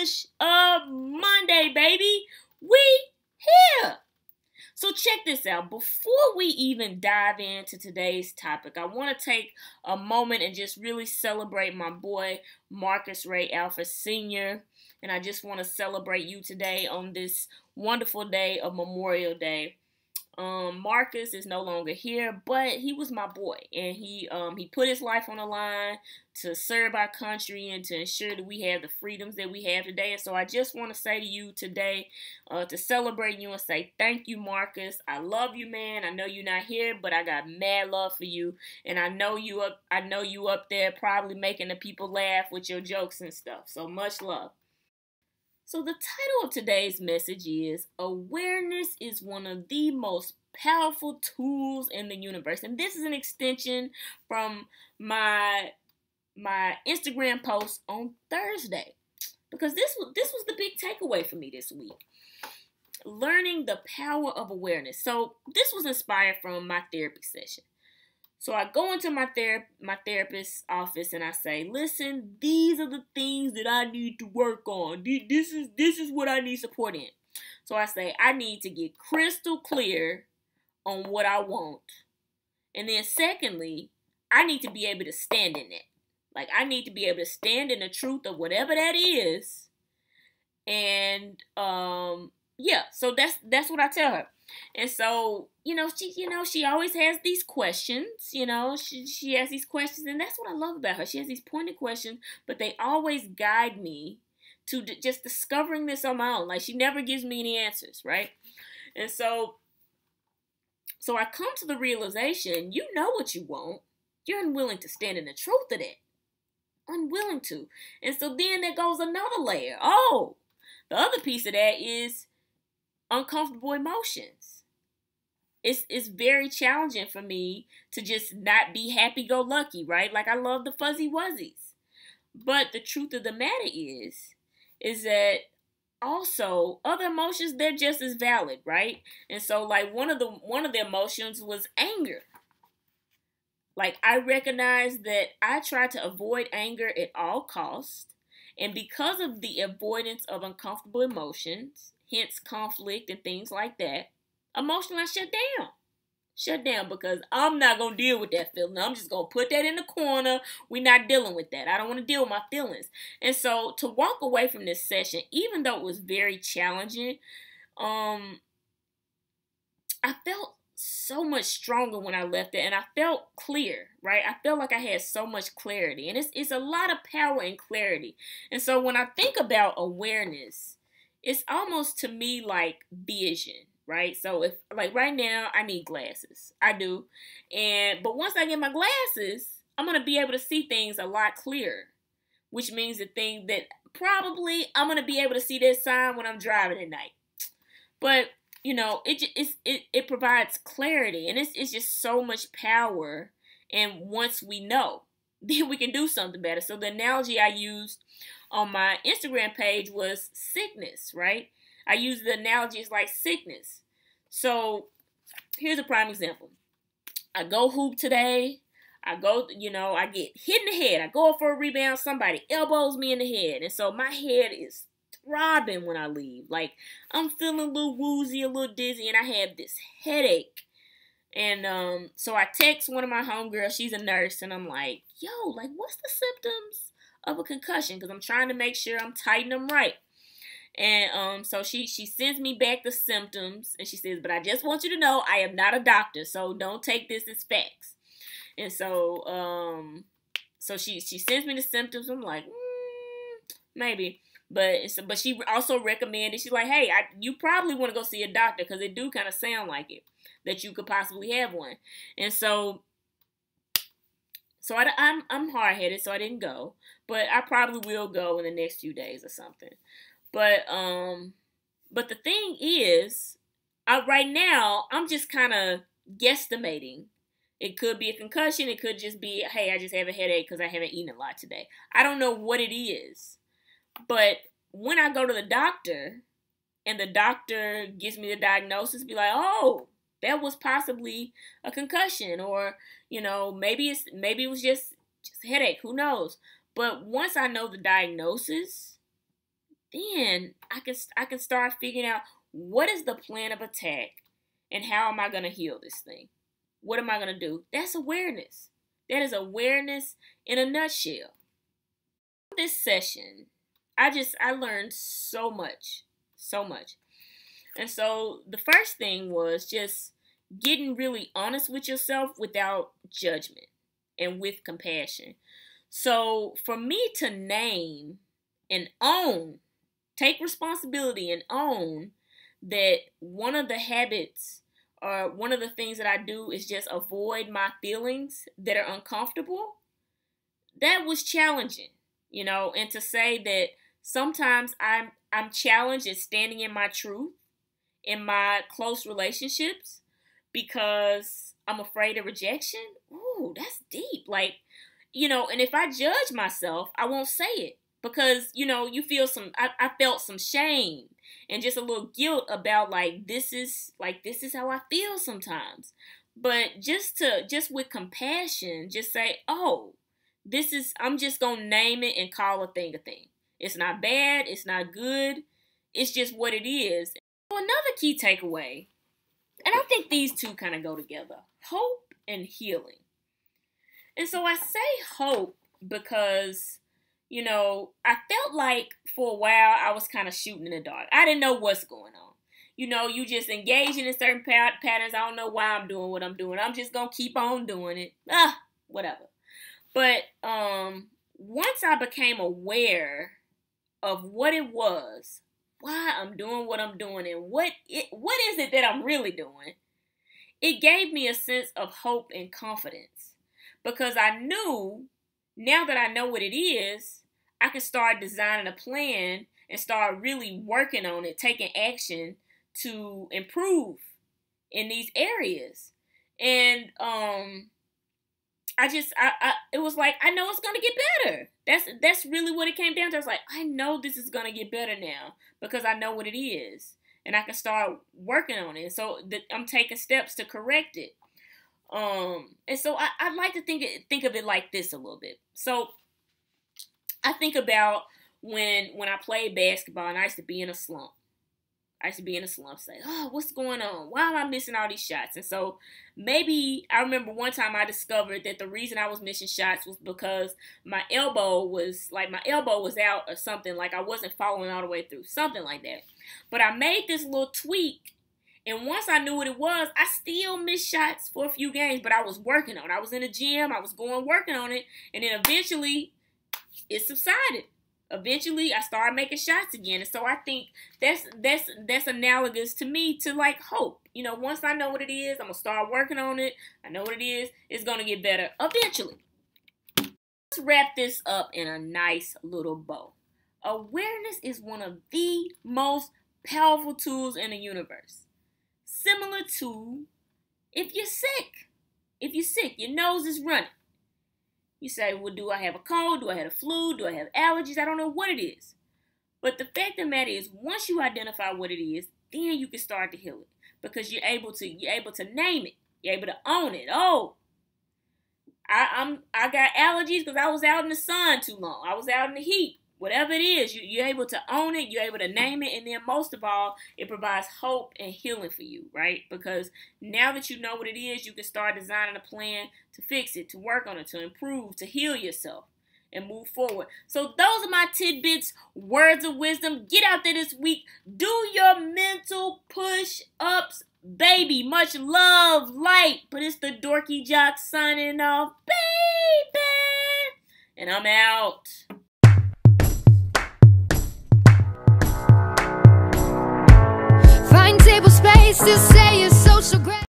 mental of Monday, baby. We here. So check this out. Before we even dive into today's topic, I want to take a moment and just really celebrate my boy Marcus Ray Alpha Sr. And I just want to celebrate you today on this wonderful day of Memorial Day. Um, Marcus is no longer here, but he was my boy, and he um, he put his life on the line to serve our country and to ensure that we have the freedoms that we have today. And so I just want to say to you today, uh, to celebrate you and say thank you, Marcus. I love you, man. I know you're not here, but I got mad love for you, and I know you up. I know you up there, probably making the people laugh with your jokes and stuff. So much love. So, the title of today's message is Awareness is one of the most powerful tools in the universe. And this is an extension from my my Instagram post on Thursday. Because this was this was the big takeaway for me this week. Learning the power of awareness. So, this was inspired from my therapy session. So I go into my ther- my therapist's office and I say, "Listen, these are the things that I need to work on. This is this is what I need support in." So I say, "I need to get crystal clear on what I want." And then secondly, I need to be able to stand in it. Like I need to be able to stand in the truth of whatever that is. And um yeah, so that's that's what I tell her. And so, you know, she, you know, she always has these questions. You know, she she has these questions, and that's what I love about her. She has these pointed questions, but they always guide me to just discovering this on my own. Like she never gives me any answers, right? And so, so I come to the realization: you know what you want. You're unwilling to stand in the truth of it. Unwilling to. And so then there goes another layer. Oh, the other piece of that is uncomfortable emotions. It's it's very challenging for me to just not be happy go lucky, right? Like I love the fuzzy wuzzies. But the truth of the matter is is that also other emotions they're just as valid, right? And so like one of the one of the emotions was anger. Like I recognize that I try to avoid anger at all costs. And because of the avoidance of uncomfortable emotions, hence conflict and things like that, emotionally I shut down. Shut down because I'm not going to deal with that feeling. I'm just going to put that in the corner. We're not dealing with that. I don't want to deal with my feelings. And so to walk away from this session, even though it was very challenging, um, I felt so much stronger when I left it and I felt clear, right? I felt like I had so much clarity. And it's it's a lot of power and clarity. And so when I think about awareness, it's almost to me like vision, right? So if like right now I need glasses. I do. And but once I get my glasses, I'm to be able to see things a lot clearer, which means the thing that probably I'm to be able to see that sign when I'm driving at night. But you know, it just it it provides clarity and it's it's just so much power and once we know, then we can do something better. So the analogy I used on my Instagram page was sickness, right? I use the analogy as like sickness. So here's a prime example. I go hoop today. I go, you know, I get hit in the head. I go for a rebound. Somebody elbows me in the head. And so my head is throbbing when I leave. Like I'm feeling a little woozy, a little dizzy, and I have this headache. And um, so I text one of my homegirls. She's a nurse, and I'm like, "Yo, like, what's the symptoms?" Of a concussion because I'm trying to make sure I'm tightening them right. And um, so she she sends me back the symptoms, and she says, "But I just want you to know I am not a doctor, so don't take this as facts." And so um, so she she sends me the symptoms. I'm like, mm, maybe, but but she also recommended. She's like, "Hey, I, you probably want to go see a doctor because it do kind of sound like it that you could possibly have one." And so so I, I'm I'm hard headed, so I didn't go, but I probably will go in the next few days or something. But um, but the thing is, I, right now I'm just kind of guesstimating. It could be a concussion. It could just be, hey, I just have a headache because I haven't eaten a lot today. I don't know what it is, but when I go to the doctor, and the doctor gives me the diagnosis, be like, oh, that was possibly a concussion or you know maybe it's maybe it was just just a headache who knows but once i know the diagnosis then I can I can start figuring out what is the plan of attack and how am I going to heal this thing? What am I going to do? That's awareness. That is awareness in a nutshell. This session, I just I learned so much, so much. And so the first thing was just getting really honest with yourself without judgment and with compassion. So for me to name and own, take responsibility and own that one of the habits or one of the things that I do is just avoid my feelings that are uncomfortable. That was challenging, you know, and to say that sometimes I'm I'm challenged at standing in my truth in my close relationships because I'm afraid of rejection. Ooh, that's deep. Like, you know, and if I judge myself, I won't say it because, you know, you feel some, I, I felt some shame and just a little guilt about like, this is, like, this is how I feel sometimes. But just to, just with compassion, just say, oh, this is, I'm just going to name it and call a thing a thing. It's not bad. It's not good. It's just what it is. Another key takeaway, and I think these two kind of go together hope and healing. And so I say hope because, you know, I felt like for a while I was kind of shooting in the dark. I didn't know what's going on. You know, you just engaging in certain pat- patterns. I don't know why I'm doing what I'm doing. I'm just going to keep on doing it. Ah, whatever. But um once I became aware of what it was, why I'm doing what I'm doing and what it, what is it that I'm really doing, it gave me a sense of hope and confidence because I knew now that I know what it is, I can start designing a plan and start really working on it, taking action to improve in these areas. And um I just I, I it was like I know it's gonna get better. That's that's really what it came down to. I was like, I know this is gonna get better now because I know what it is, and I can start working on it. So the, I'm taking steps to correct it. Um, and so I, I like to think think of it like this a little bit. So I think about when when I played basketball and I used to be in a slump. I used to be in a slump, say, oh, what's going on? Why am I missing all these shots? And so maybe I remember one time I discovered that the reason I was missing shots was because my elbow was like my elbow was out or something, like I wasn't following all the way through, something like that. But I made this little tweak, and once I knew what it was, I still missed shots for a few games, but I was working on it. I was in the gym, I was going working on it, and then eventually it subsided eventually I started making shots again. And so I think that's that's that's analogous to me to like hope. You know, once I know what it is, I'm gonna start working on it. I know what it is, it's gonna get better eventually. Let's wrap this up in a nice little bow. Awareness is one of the most powerful tools in the universe. Similar to if you're sick. If you're sick, your nose is running you say, well, do I have a cold? Do I have a flu? Do I have allergies? I don't know what it is. But the fact of the matter is, once you identify what it is, then you can start to heal it because you're able to you're able to name it. You're able to own it. Oh, I, I'm I got allergies because I was out in the sun too long. I was out in the heat whatever it is, you, you're able to own it, you're able to name it, and then most of all, it provides hope and healing for you, right? Because now that you know what it is, you can start designing a plan to fix it, to work on it, to improve, to heal yourself. And move forward. So, those are my tidbits, words of wisdom. Get out there this week. Do your mental push ups, baby. Much love, light. But it's the dorky jock signing off, baby. And I'm out. table space to say it's great.